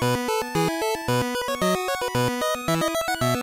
Thank you.